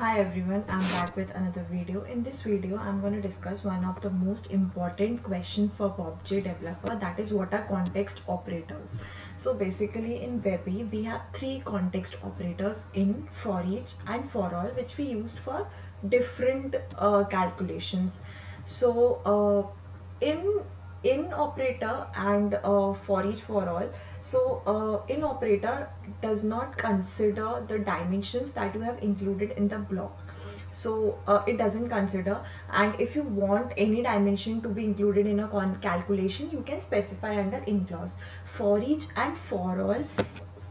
Hi everyone, I'm back with another video. In this video, I'm going to discuss one of the most important question for BOBJ developer that is what are context operators. So basically in Webi, we have three context operators in for each and for all which we used for different uh, calculations. So uh, in in operator and uh, for each for all so uh, in operator does not consider the dimensions that you have included in the block. So uh, it doesn't consider. And if you want any dimension to be included in a calculation you can specify under in clause for each and for all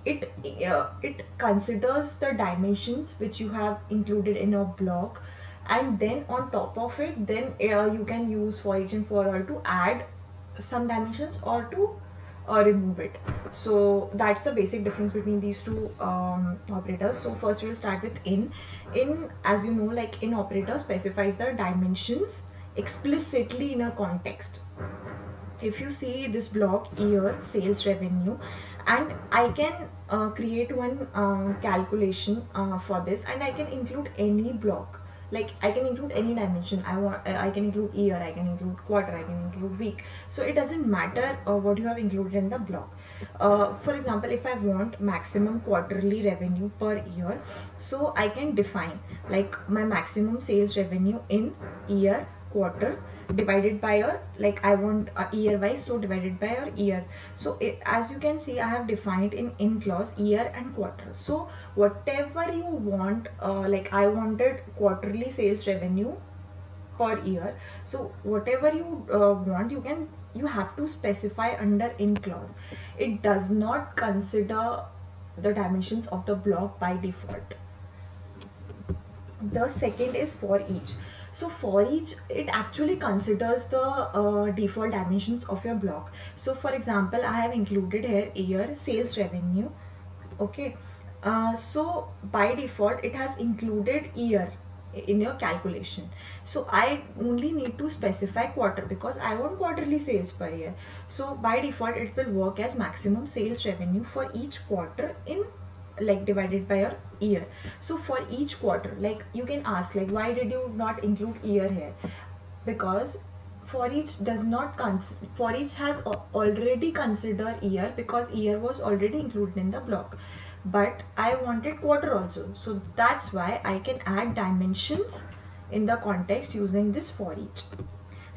it uh, it considers the dimensions which you have included in a block. And then on top of it then uh, you can use for each and for all to add some dimensions or to uh, remove it so that's the basic difference between these two um, operators. So first we'll start with in. In as you know like in operator specifies the dimensions explicitly in a context. If you see this block year sales revenue and I can uh, create one uh, calculation for this and I can include any block like I can include any dimension I want uh, I can include year I can include quarter I can include week. So it doesn't matter uh, what you have included in the block. Uh, for example if I want maximum quarterly revenue per year so I can define like my maximum sales revenue in year quarter divided by your like I want year wise so divided by your year. So it, as you can see I have defined in in clause year and quarter. So whatever you want uh, like I wanted quarterly sales revenue per year. So whatever you uh, want you can you have to specify under in clause. It does not consider the dimensions of the block by default. The second is for each so for each it actually considers the uh, default dimensions of your block. So for example i have included here year sales revenue. Okay. Uh, so by default it has included year in your calculation. So i only need to specify quarter because i want quarterly sales per year. So by default it will work as maximum sales revenue for each quarter in like divided by your year. So for each quarter like you can ask like why did you not include year here? Because for each does not cons for each has already considered year because year was already included in the block. But I wanted quarter also. So that's why I can add dimensions in the context using this for each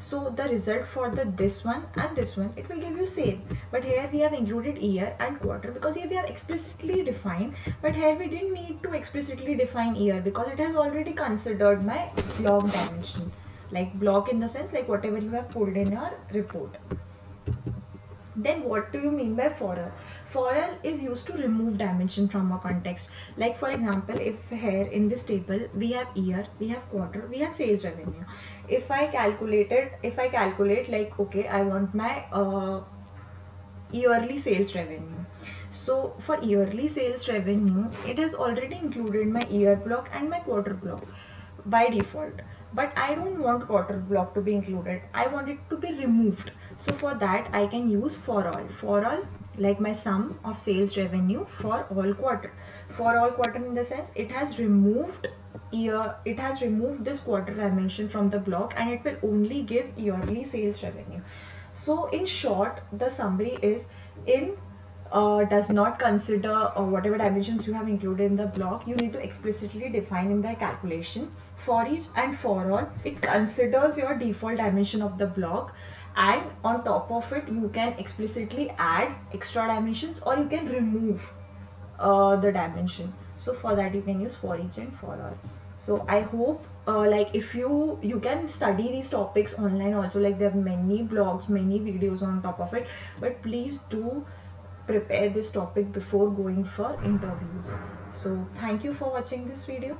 so the result for the this one and this one it will give you same. But here we have included year and quarter because here we have explicitly defined but here we didn't need to explicitly define year because it has already considered my block dimension. Like block in the sense like whatever you have pulled in your report then what do you mean by for all? For all is used to remove dimension from a context. Like for example, if here in this table we have year, we have quarter, we have sales revenue. If I calculated, if I calculate like okay, I want my uh, yearly sales revenue. So for yearly sales revenue, it has already included my year block and my quarter block by default but I don't want quarter block to be included. I want it to be removed. So for that I can use for all. For all like my sum of sales revenue for all quarter. For all quarter in the sense it has removed year it has removed this quarter dimension from the block and it will only give yearly sales revenue. So in short the summary is in uh, does not consider uh, whatever dimensions you have included in the block you need to explicitly define in the calculation for each and for all. It considers your default dimension of the block and on top of it you can explicitly add extra dimensions or you can remove uh, the dimension. So for that you can use for each and for all. So i hope uh, like if you you can study these topics online also like there are many blogs many videos on top of it but please do prepare this topic before going for interviews. So thank you for watching this video